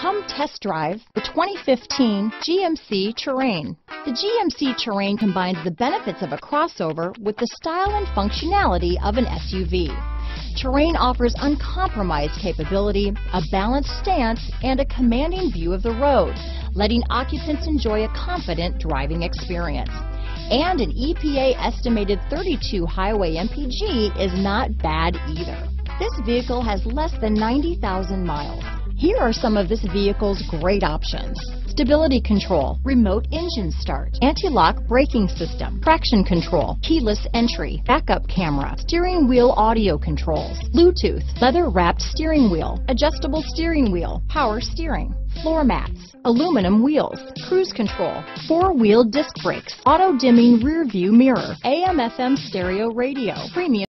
Come test drive the 2015 GMC Terrain. The GMC Terrain combines the benefits of a crossover with the style and functionality of an SUV. Terrain offers uncompromised capability, a balanced stance, and a commanding view of the road, letting occupants enjoy a confident driving experience. And an EPA estimated 32 highway MPG is not bad either. This vehicle has less than 90,000 miles. Here are some of this vehicle's great options. Stability control, remote engine start, anti-lock braking system, traction control, keyless entry, backup camera, steering wheel audio controls, Bluetooth, leather wrapped steering wheel, adjustable steering wheel, power steering, floor mats, aluminum wheels, cruise control, four-wheel disc brakes, auto dimming rear view mirror, AM FM stereo radio, premium